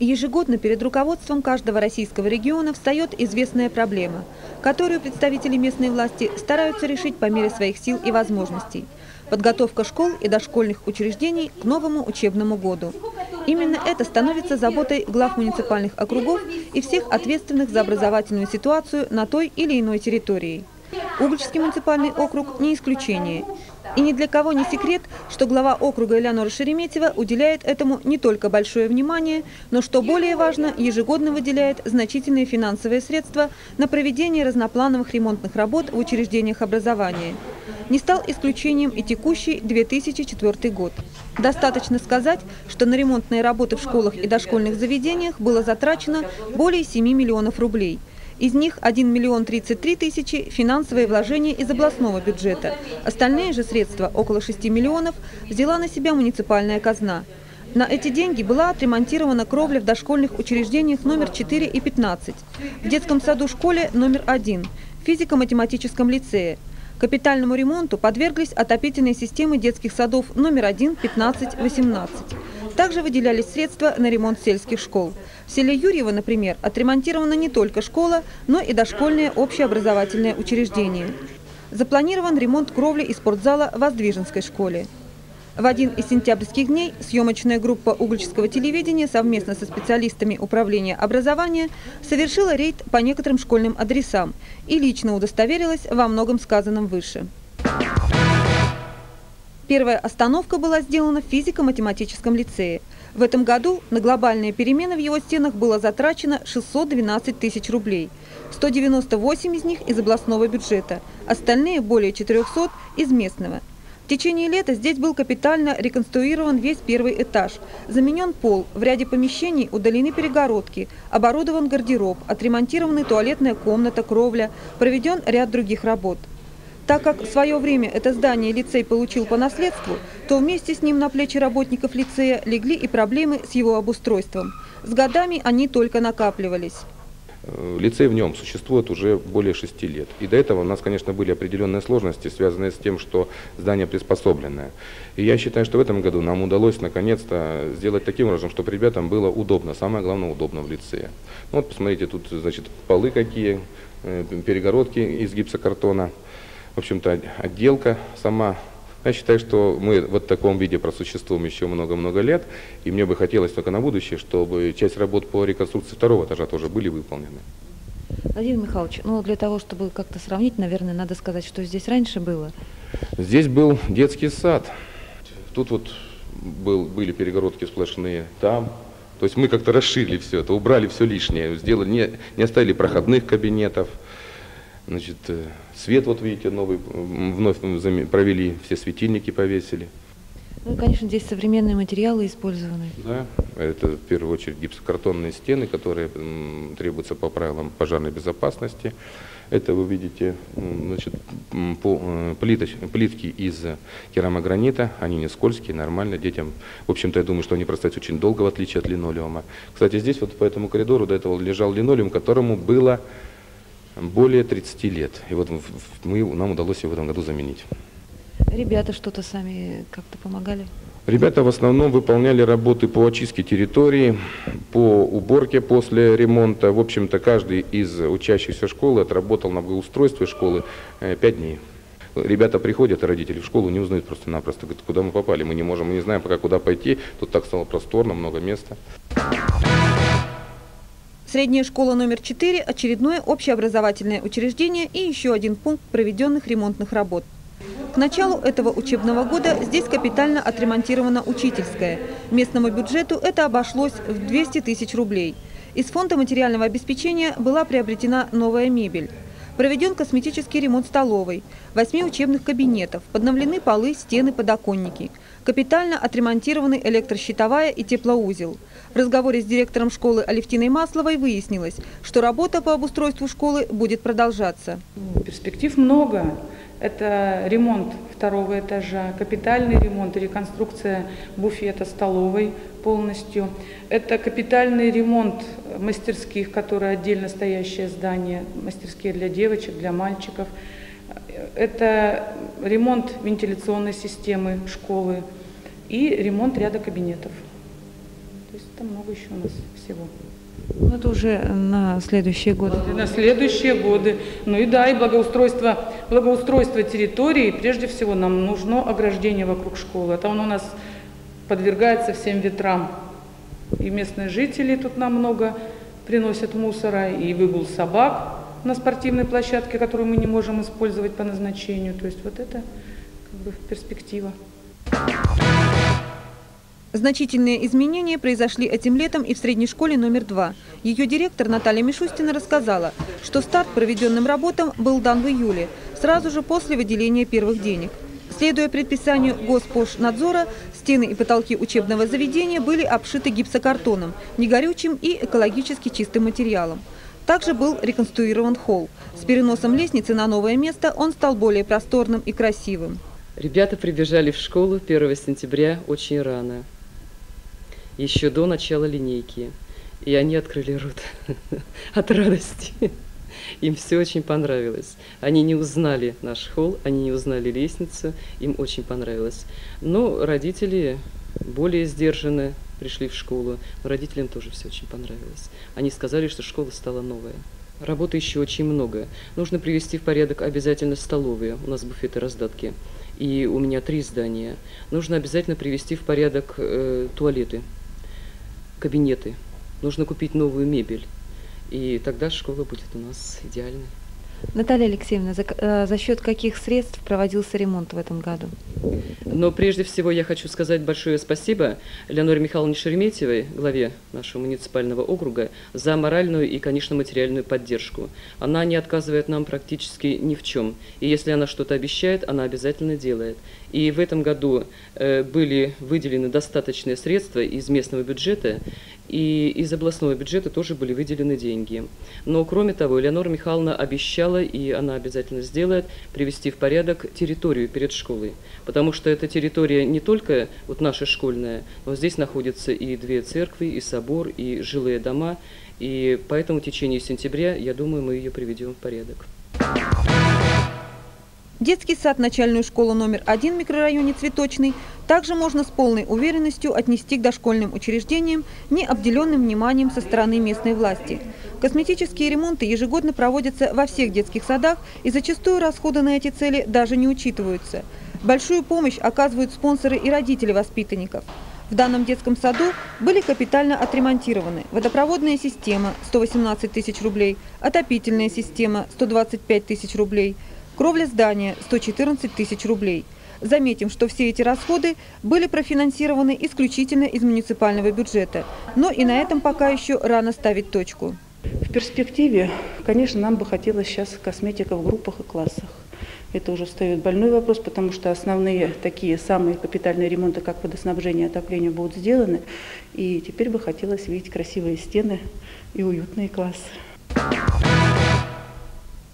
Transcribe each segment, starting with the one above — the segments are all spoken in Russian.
Ежегодно перед руководством каждого российского региона встает известная проблема, которую представители местной власти стараются решить по мере своих сил и возможностей – подготовка школ и дошкольных учреждений к новому учебному году. Именно это становится заботой глав муниципальных округов и всех ответственных за образовательную ситуацию на той или иной территории. Угличский муниципальный округ не исключение. И ни для кого не секрет, что глава округа Элеонора Шереметьева уделяет этому не только большое внимание, но, что более важно, ежегодно выделяет значительные финансовые средства на проведение разноплановых ремонтных работ в учреждениях образования. Не стал исключением и текущий 2004 год. Достаточно сказать, что на ремонтные работы в школах и дошкольных заведениях было затрачено более 7 миллионов рублей – из них 1 миллион 33 тысячи – финансовые вложения из областного бюджета. Остальные же средства, около 6 миллионов, взяла на себя муниципальная казна. На эти деньги была отремонтирована кровля в дошкольных учреждениях номер 4 и 15, в детском саду-школе номер 1, в физико-математическом лицее. Капитальному ремонту подверглись отопительные системы детских садов номер 1, 15, 18. Также выделялись средства на ремонт сельских школ. В селе Юрьево, например, отремонтирована не только школа, но и дошкольное общеобразовательное учреждение. Запланирован ремонт кровли и спортзала в Воздвиженской школе. В один из сентябрьских дней съемочная группа углического телевидения совместно со специалистами управления образования совершила рейд по некоторым школьным адресам и лично удостоверилась во многом сказанном выше. Первая остановка была сделана в физико-математическом лицее. В этом году на глобальные перемены в его стенах было затрачено 612 тысяч рублей. 198 из них из областного бюджета, остальные более 400 из местного. В течение лета здесь был капитально реконструирован весь первый этаж, заменен пол, в ряде помещений удалены перегородки, оборудован гардероб, отремонтированы туалетная комната, кровля, проведен ряд других работ. Так как в свое время это здание лицей получил по наследству, то вместе с ним на плечи работников лицея легли и проблемы с его обустройством. С годами они только накапливались. Э, лицей в нем существует уже более шести лет. И до этого у нас, конечно, были определенные сложности, связанные с тем, что здание приспособленное. И я считаю, что в этом году нам удалось наконец-то сделать таким образом, чтобы ребятам было удобно, самое главное, удобно в лицее. Ну, вот посмотрите, тут, значит, полы какие, э, перегородки из гипсокартона в общем-то, отделка сама. Я считаю, что мы вот в таком виде просуществуем еще много-много лет, и мне бы хотелось только на будущее, чтобы часть работ по реконструкции второго этажа тоже были выполнены. Владимир Михайлович, ну для того, чтобы как-то сравнить, наверное, надо сказать, что здесь раньше было. Здесь был детский сад. Тут вот был, были перегородки сплошные там. То есть мы как-то расширили все это, убрали все лишнее, сделали, не, не оставили проходных кабинетов. Значит, э, свет, вот видите, новый, вновь провели, все светильники повесили. Ну, конечно, здесь современные материалы использованы. Да, это в первую очередь гипсокартонные стены, которые требуются по правилам пожарной безопасности. Это вы видите значит, э, плиточ, плитки из керамогранита, они не скользкие, нормально детям. В общем-то, я думаю, что они простоят очень долго, в отличие от линолеума. Кстати, здесь вот по этому коридору до этого лежал линолеум, которому было более 30 лет. И вот мы, нам удалось его в этом году заменить. Ребята что-то сами как-то помогали? Ребята в основном выполняли работы по очистке территории, по уборке после ремонта. В общем-то, каждый из учащихся школы отработал на благоустройстве школы 5 э, дней. Ребята приходят, родители в школу не узнают просто-напросто, куда мы попали. Мы не можем, мы не знаем пока куда пойти. Тут так стало просторно, много места. Средняя школа номер 4 – очередное общеобразовательное учреждение и еще один пункт проведенных ремонтных работ. К началу этого учебного года здесь капитально отремонтирована учительская. Местному бюджету это обошлось в 200 тысяч рублей. Из фонда материального обеспечения была приобретена новая мебель. Проведен косметический ремонт столовой, восьми учебных кабинетов, подновлены полы, стены, подоконники. Капитально отремонтированы электрощитовая и теплоузел – в разговоре с директором школы Алевтиной Масловой выяснилось, что работа по обустройству школы будет продолжаться. Перспектив много. Это ремонт второго этажа, капитальный ремонт реконструкция буфета столовой полностью. Это капитальный ремонт мастерских, которые отдельно стоящее здание, мастерские для девочек, для мальчиков. Это ремонт вентиляционной системы школы и ремонт ряда кабинетов. То есть там много еще у нас всего. Ну, это уже на следующие годы. На следующие годы. Ну и да, и благоустройство, благоустройство территории, прежде всего нам нужно ограждение вокруг школы. Это он у нас подвергается всем ветрам. И местные жители тут нам много приносят мусора, и выгул собак на спортивной площадке, которую мы не можем использовать по назначению. То есть вот это как бы перспектива. Значительные изменения произошли этим летом и в средней школе номер два. Ее директор Наталья Мишустина рассказала, что старт проведенным работам был дан в июле, сразу же после выделения первых денег. Следуя предписанию Госпошнадзора, стены и потолки учебного заведения были обшиты гипсокартоном, негорючим и экологически чистым материалом. Также был реконструирован холл. С переносом лестницы на новое место он стал более просторным и красивым. Ребята прибежали в школу 1 сентября очень рано еще до начала линейки. И они открыли рот от радости. Им все очень понравилось. Они не узнали наш холл, они не узнали лестницу, им очень понравилось. Но родители более сдержанно пришли в школу, но родителям тоже все очень понравилось. Они сказали, что школа стала новая. Работы еще очень много. Нужно привести в порядок обязательно столовые, у нас буфеты раздатки. И у меня три здания. Нужно обязательно привести в порядок э, туалеты кабинеты, нужно купить новую мебель. И тогда школа будет у нас идеальной. Наталья Алексеевна, за, э, за счет каких средств проводился ремонт в этом году? Но прежде всего я хочу сказать большое спасибо Леоноре Михайловне Шереметьевой, главе нашего муниципального округа, за моральную и, конечно, материальную поддержку. Она не отказывает нам практически ни в чем. И если она что-то обещает, она обязательно делает. И в этом году э, были выделены достаточные средства из местного бюджета, и из областного бюджета тоже были выделены деньги. Но, кроме того, Элеонора Михайловна обещала, и она обязательно сделает, привести в порядок территорию перед школой. Потому что эта территория не только вот наша школьная, но здесь находятся и две церкви, и собор, и жилые дома. И поэтому в течение сентября, я думаю, мы ее приведем в порядок. Детский сад начальную школу номер один в микрорайоне Цветочный также можно с полной уверенностью отнести к дошкольным учреждениям, не обделенным вниманием со стороны местной власти. Косметические ремонты ежегодно проводятся во всех детских садах и зачастую расходы на эти цели даже не учитываются. Большую помощь оказывают спонсоры и родители воспитанников. В данном детском саду были капитально отремонтированы водопроводная система – 118 тысяч рублей, отопительная система – 125 тысяч рублей – Кровля здания – 114 тысяч рублей. Заметим, что все эти расходы были профинансированы исключительно из муниципального бюджета. Но и на этом пока еще рано ставить точку. В перспективе, конечно, нам бы хотелось сейчас косметика в группах и классах. Это уже встает больной вопрос, потому что основные такие самые капитальные ремонты, как водоснабжение и отопление, будут сделаны. И теперь бы хотелось видеть красивые стены и уютные классы.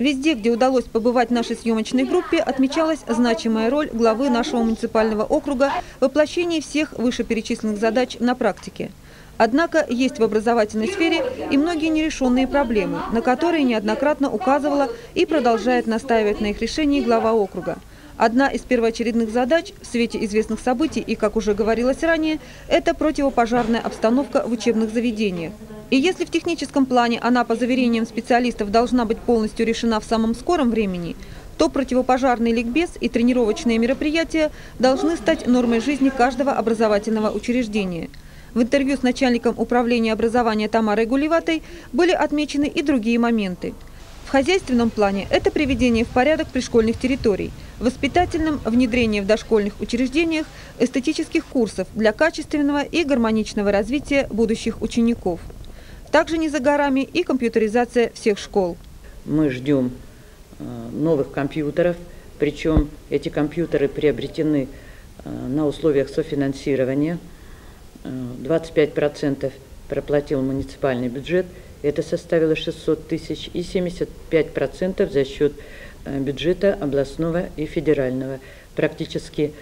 Везде, где удалось побывать нашей съемочной группе, отмечалась значимая роль главы нашего муниципального округа в воплощении всех вышеперечисленных задач на практике. Однако есть в образовательной сфере и многие нерешенные проблемы, на которые неоднократно указывала и продолжает настаивать на их решении глава округа. Одна из первоочередных задач в свете известных событий и, как уже говорилось ранее, это противопожарная обстановка в учебных заведениях. И если в техническом плане она, по заверениям специалистов, должна быть полностью решена в самом скором времени, то противопожарный ликбез и тренировочные мероприятия должны стать нормой жизни каждого образовательного учреждения. В интервью с начальником управления образования Тамарой Гуливатой были отмечены и другие моменты. В хозяйственном плане это приведение в порядок пришкольных территорий, в воспитательном – внедрение в дошкольных учреждениях эстетических курсов для качественного и гармоничного развития будущих учеников. Также не за горами и компьютеризация всех школ. Мы ждем э, новых компьютеров, причем эти компьютеры приобретены э, на условиях софинансирования. 25% э, проплатил муниципальный бюджет, это составило 600 тысяч, и 75% за счет бюджета областного и федерального. Практически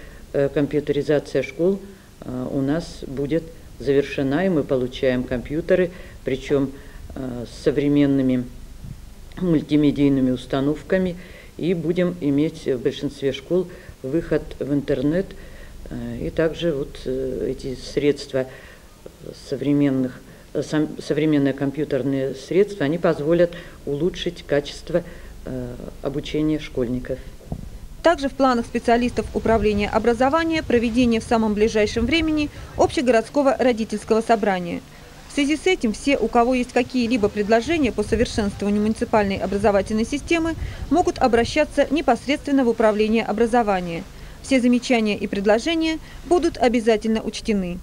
компьютеризация школ у нас будет завершена, и мы получаем компьютеры, причем э, с современными мультимедийными установками, и будем иметь в большинстве школ выход в интернет, э, и также вот э, эти средства современных, современные компьютерные средства, они позволят улучшить качество обучения школьников. Также в планах специалистов управления образования проведение в самом ближайшем времени общегородского родительского собрания. В связи с этим все, у кого есть какие-либо предложения по совершенствованию муниципальной образовательной системы, могут обращаться непосредственно в управление образования. Все замечания и предложения будут обязательно учтены.